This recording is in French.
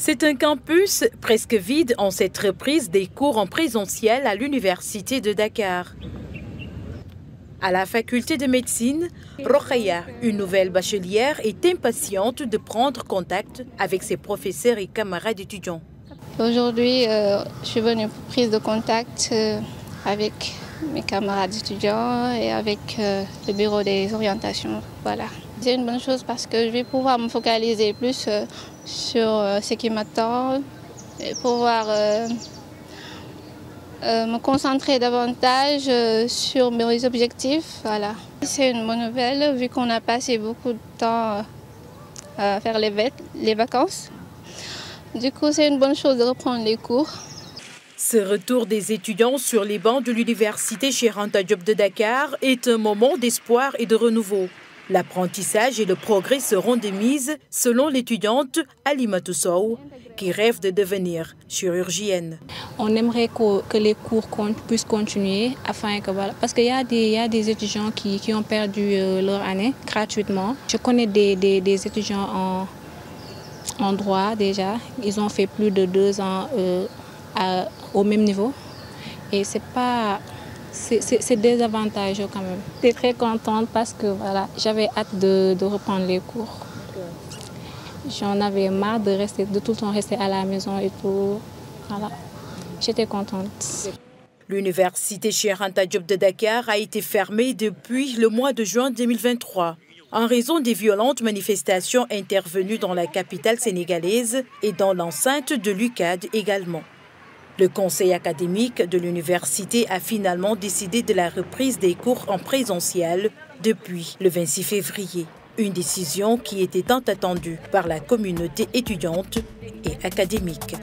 C'est un campus presque vide en cette reprise des cours en présentiel à l'Université de Dakar. À la faculté de médecine, Rokhaya, une nouvelle bachelière, est impatiente de prendre contact avec ses professeurs et camarades étudiants. Aujourd'hui, euh, je suis venue pour prise de contact euh, avec mes camarades étudiants et avec euh, le bureau des orientations. Voilà. C'est une bonne chose parce que je vais pouvoir me focaliser plus euh, sur euh, ce qui m'attend et pouvoir me concentrer davantage sur mes objectifs. Voilà. C'est une bonne nouvelle vu qu'on a passé beaucoup de temps à faire les, vacances. Du coup, c'est une bonne chose de reprendre les cours. Ce retour des étudiants sur les bancs de l'université Cheranta Diop de Dakar est un moment d'espoir et de renouveau. L'apprentissage et le progrès seront des mises selon l'étudiante Alima Sow, qui rêve de devenir chirurgienne. On aimerait que, les cours puissent continuer afin que parce qu'il y, a des étudiants qui, ont perdu euh, leur année gratuitement. Je connais des, étudiants en, droit déjà. Ils ont fait plus de deux ans euh, au même niveau. Et pas. C'est désavantageux quand même. J'étais très contente parce que voilà, j'avais hâte de, reprendre les cours. J'en avais marre de, rester, de tout le temps rester à la maison et tout. Voilà. J'étais contente. L'université Cheikh Diop de Dakar a été fermée depuis le mois de juin 2023 en raison des violentes manifestations intervenues dans la capitale sénégalaise et dans l'enceinte de l'UCAD également. Le conseil académique de l'université a finalement décidé de la reprise des cours en présentiel depuis le 26 février. Une décision qui était tant attendue par la communauté étudiante et académique.